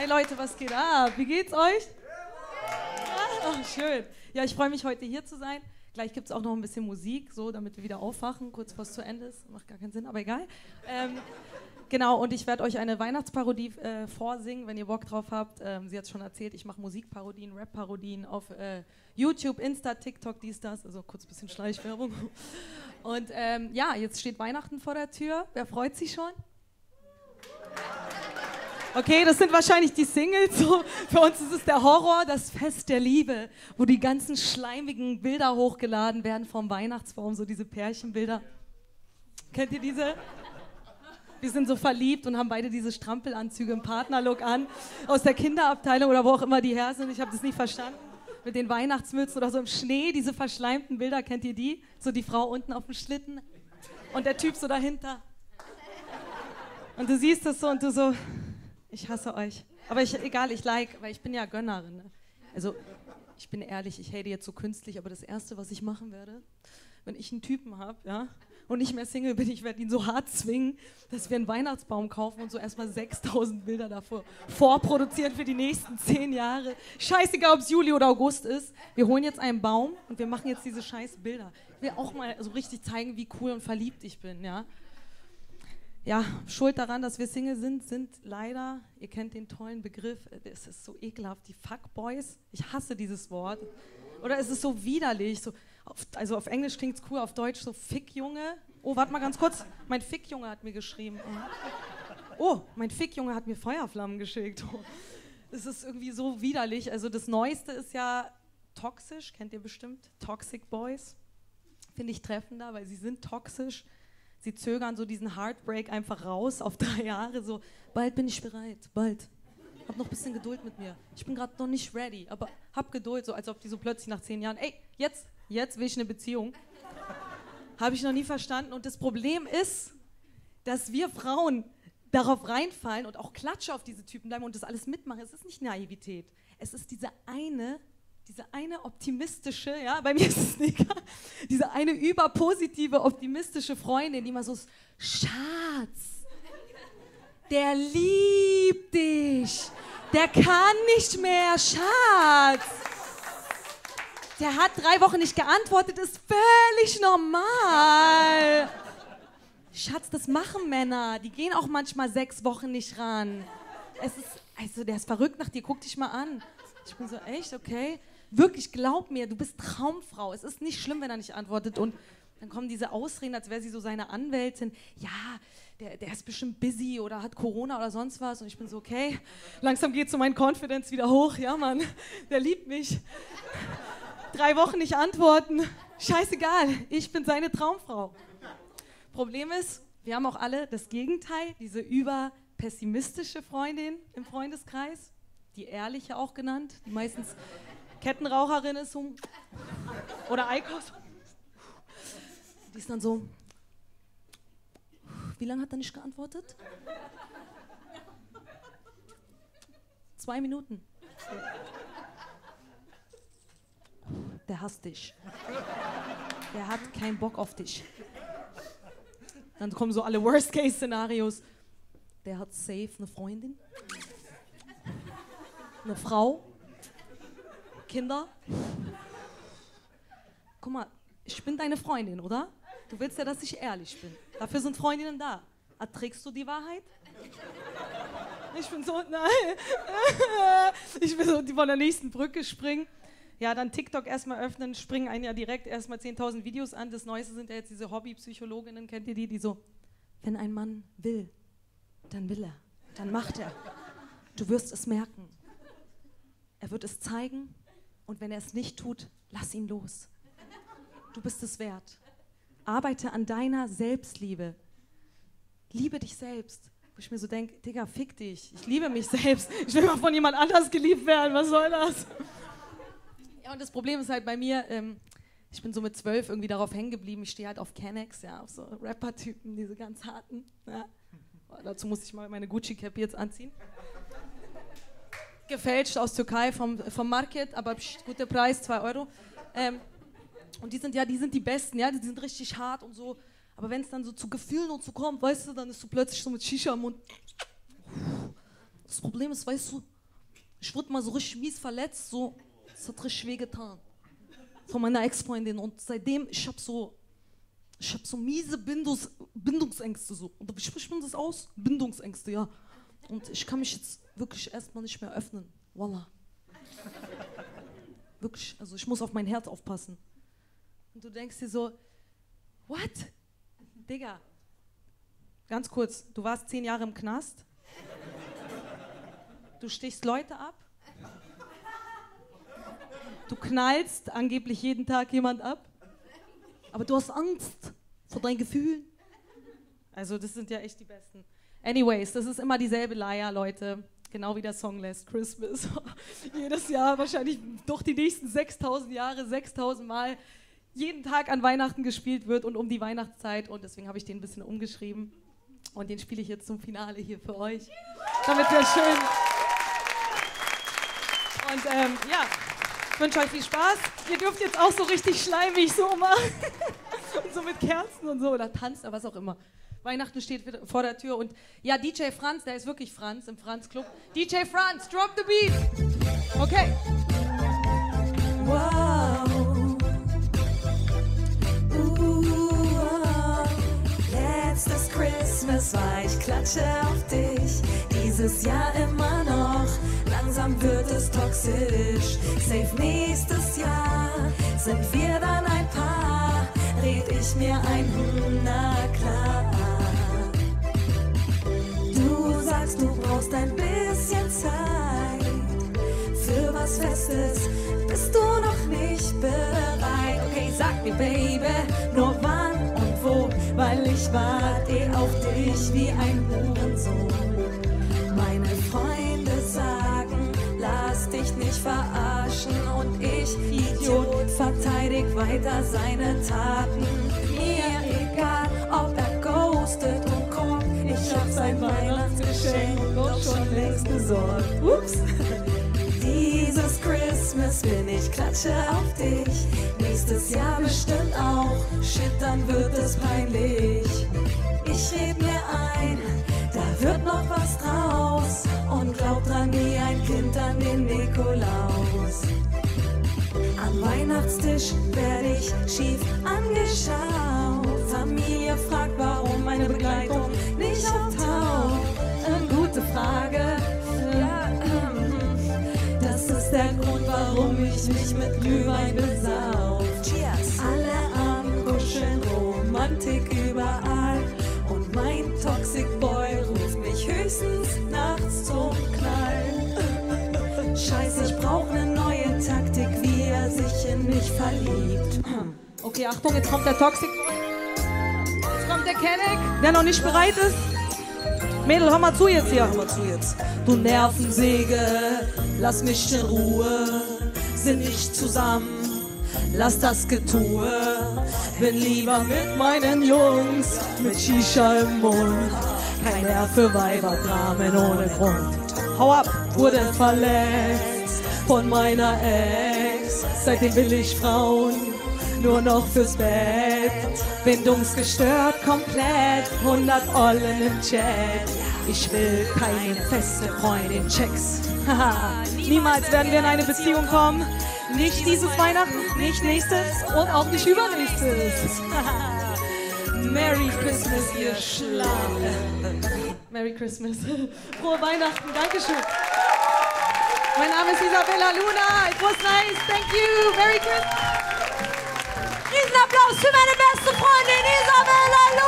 Hi Leute, was geht ab? Wie geht's euch? Ja, oh, schön. Ja, ich freue mich heute hier zu sein. Gleich gibt es auch noch ein bisschen Musik, so damit wir wieder aufwachen, kurz bevor es zu Ende ist. Macht gar keinen Sinn, aber egal. Ähm, genau, und ich werde euch eine Weihnachtsparodie äh, vorsingen, wenn ihr Bock drauf habt. Ähm, sie hat es schon erzählt, ich mache Musikparodien, Rap-Parodien auf äh, YouTube, Insta, TikTok, dies, das. Also kurz ein bisschen Schleichwerbung. Und ähm, ja, jetzt steht Weihnachten vor der Tür. Wer freut sich schon? Okay, das sind wahrscheinlich die Singles. So, für uns ist es der Horror, das Fest der Liebe, wo die ganzen schleimigen Bilder hochgeladen werden vom Weihnachtsbaum, so diese Pärchenbilder. Kennt ihr diese? Wir sind so verliebt und haben beide diese Strampelanzüge im Partnerlook an, aus der Kinderabteilung oder wo auch immer die her sind. Ich habe das nicht verstanden. Mit den Weihnachtsmützen oder so im Schnee, diese verschleimten Bilder, kennt ihr die? So die Frau unten auf dem Schlitten und der Typ so dahinter. Und du siehst das so und du so, ich hasse euch. Aber ich, egal, ich like, weil ich bin ja Gönnerin. Ne? Also, ich bin ehrlich, ich hate jetzt so künstlich, aber das Erste, was ich machen werde, wenn ich einen Typen habe, ja, und nicht mehr Single bin, ich werde ihn so hart zwingen, dass wir einen Weihnachtsbaum kaufen und so erstmal 6000 Bilder davor vorproduzieren für die nächsten 10 Jahre. Scheißegal, ob es Juli oder August ist. Wir holen jetzt einen Baum und wir machen jetzt diese scheiß Bilder. Ich will auch mal so richtig zeigen, wie cool und verliebt ich bin, ja ja, schuld daran, dass wir Single sind, sind leider, ihr kennt den tollen Begriff, es ist so ekelhaft, die Fuckboys. Ich hasse dieses Wort. Oder es ist so widerlich. So, auf, also auf Englisch klingt es cool, auf Deutsch so Fickjunge. Oh, warte mal ganz kurz. Mein Fickjunge hat mir geschrieben. Oh, mein Fickjunge hat mir Feuerflammen geschickt. Oh. Es ist irgendwie so widerlich. Also das Neueste ist ja toxisch, kennt ihr bestimmt. Toxic Boys. Finde ich treffender, weil sie sind toxisch sie zögern so diesen Heartbreak einfach raus auf drei Jahre, so, bald bin ich bereit, bald. Hab noch ein bisschen Geduld mit mir. Ich bin gerade noch nicht ready, aber hab Geduld, so als ob die so plötzlich nach zehn Jahren, ey, jetzt, jetzt will ich eine Beziehung. Habe ich noch nie verstanden. Und das Problem ist, dass wir Frauen darauf reinfallen und auch Klatsche auf diese Typen bleiben und das alles mitmachen. Es ist nicht Naivität. Es ist diese eine diese eine optimistische, ja, bei mir ist es nicht, diese eine überpositive, optimistische Freundin, die immer so, Schatz, der liebt dich, der kann nicht mehr, Schatz. Der hat drei Wochen nicht geantwortet, ist völlig normal. Schatz, das machen Männer. Die gehen auch manchmal sechs Wochen nicht ran. Es ist, also der ist verrückt nach dir, guck dich mal an. Ich bin so, echt, okay wirklich, glaub mir, du bist Traumfrau. Es ist nicht schlimm, wenn er nicht antwortet. Und dann kommen diese Ausreden, als wäre sie so seine Anwältin. Ja, der, der ist bestimmt busy oder hat Corona oder sonst was. Und ich bin so, okay, langsam geht so mein Confidence wieder hoch. Ja, Mann, der liebt mich. Drei Wochen nicht antworten. Scheißegal, ich bin seine Traumfrau. Problem ist, wir haben auch alle das Gegenteil, diese überpessimistische Freundin im Freundeskreis, die ehrliche auch genannt, die meistens Kettenraucherin ist so. Oder Eikos. Die ist dann so. Wie lange hat er nicht geantwortet? Zwei Minuten. Der hasst dich. Der hat keinen Bock auf dich. Dann kommen so alle Worst-Case-Szenarios. Der hat safe eine Freundin, eine Frau Kinder, guck mal, ich bin deine Freundin, oder? Du willst ja, dass ich ehrlich bin. Dafür sind Freundinnen da. Erträgst du die Wahrheit? Ich bin so, nein. Ich will so von der nächsten Brücke springen. Ja, dann TikTok erstmal öffnen, springen einen ja direkt erstmal 10.000 Videos an. Das Neueste sind ja jetzt diese Hobbypsychologinnen, kennt ihr die, die so, wenn ein Mann will, dann will er, dann macht er. Du wirst es merken. Er wird es zeigen und wenn er es nicht tut, lass ihn los. Du bist es wert. Arbeite an deiner Selbstliebe. Liebe dich selbst. Wo ich mir so denke, Digga, fick dich. Ich liebe mich selbst. Ich will mal von jemand anders geliebt werden. Was soll das? Ja, und das Problem ist halt bei mir, ähm, ich bin so mit zwölf irgendwie darauf hängen geblieben. Ich stehe halt auf Kennex, ja, auf so Rapper-Typen, diese ganz harten. Ja. Dazu muss ich mal meine Gucci-Cap jetzt anziehen gefälscht aus Türkei vom, vom Market, aber pst, guter Preis, 2 Euro. Ähm, und die sind ja, die sind die besten, ja, die sind richtig hart und so. Aber wenn es dann so zu Gefühlen und so kommt, weißt du, dann ist du plötzlich so mit Shisha im Mund. das Problem ist, weißt du, ich wurde mal so richtig mies verletzt, so, es hat richtig weh getan. Von meiner Ex-Freundin. Und seitdem, ich habe so, ich habe so miese Bindungs Bindungsängste so. Und wie spricht man das aus? Bindungsängste, ja. Und ich kann mich jetzt wirklich erstmal nicht mehr öffnen. Voila. Wirklich, also ich muss auf mein Herz aufpassen. Und du denkst dir so, what? Digga, ganz kurz, du warst zehn Jahre im Knast. Du stichst Leute ab. Du knallst angeblich jeden Tag jemand ab. Aber du hast Angst vor deinen Gefühlen. Also, das sind ja echt die besten. Anyways, das ist immer dieselbe Leier, Leute. Genau wie der Song Last Christmas. Jedes Jahr, wahrscheinlich doch die nächsten 6000 Jahre, 6000 Mal, jeden Tag an Weihnachten gespielt wird und um die Weihnachtszeit. Und deswegen habe ich den ein bisschen umgeschrieben. Und den spiele ich jetzt zum Finale hier für euch. Damit wir schön. Und ähm, ja, ich wünsche euch viel Spaß. Ihr dürft jetzt auch so richtig schleimig so machen. und so mit Kerzen und so oder tanzen oder was auch immer. Weihnachten steht vor der Tür und ja, DJ Franz, der ist wirklich Franz im Franz Club. DJ Franz, drop the beat. Okay. Wow. Letztes Christmas war ich klatsche auf dich. Dieses Jahr immer noch. Langsam wird es toxisch. Safe nächstes Jahr sind wir dann ein Paar. Red ich mir ein, hm, na klar. Sagst, du brauchst ein bisschen Zeit für was Festes. Bist du noch nicht bereit? Okay, sag mir, Baby, nur wann und wo, weil ich warte auf dich wie ein Hurensohn. Meine Freunde sagen, lass dich nicht verarschen und ich, Idiot, verteidig weiter seine Taten. Mir egal, ob er ghostet und kommt, ich hab sein Weihnachtsgeschenk doch schon längst besorgt. Ups. Dieses Christmas bin ich klatsche auf dich. Nächstes Jahr bestimmt auch. Shit, dann wird es peinlich. Ich red mir ein, da wird noch was draus. Und glaub dran wie ein Kind an den Nikolaus. Am Weihnachtstisch werde ich schief angeschaut. Familie fragt, warum meine Begleitung ist der Grund, warum ich mich mit Glühwein besauf. Cheers. Alle am Kuscheln, Romantik überall. Und mein Toxic Boy ruft mich höchstens nachts zum Knall. Scheiße, ich brauch ne neue Taktik, wie er sich in mich verliebt. Okay, Achtung, jetzt kommt der Toxic. Jetzt kommt der Kenneck, der noch nicht bereit ist. Mädel, hör mal zu jetzt hier. Hör mal zu jetzt. Du Nervensäge, lass mich in Ruhe, sind nicht zusammen, lass das Getue. Bin lieber mit meinen Jungs, mit Shisha im Mund. Kein Nerv für Weiber, Dramen ohne Grund. Hau ab, wurde verletzt von meiner Ex. Seitdem will ich Frauen nur noch fürs Bett. Bindungsgestört komplett, 100 Ollen im Chat. Ich will keine feste Freundin, checks. Niemals werden wir in eine Beziehung kommen. Nicht dieses Weihnachten, nicht nächstes und auch nicht übernächstes. Merry Christmas, ihr Schlafen. Merry Christmas. Frohe Weihnachten, Dankeschön. Mein Name ist Isabella Luna. It was nice. Thank you. Merry Christmas. prise de la place humaine et belle,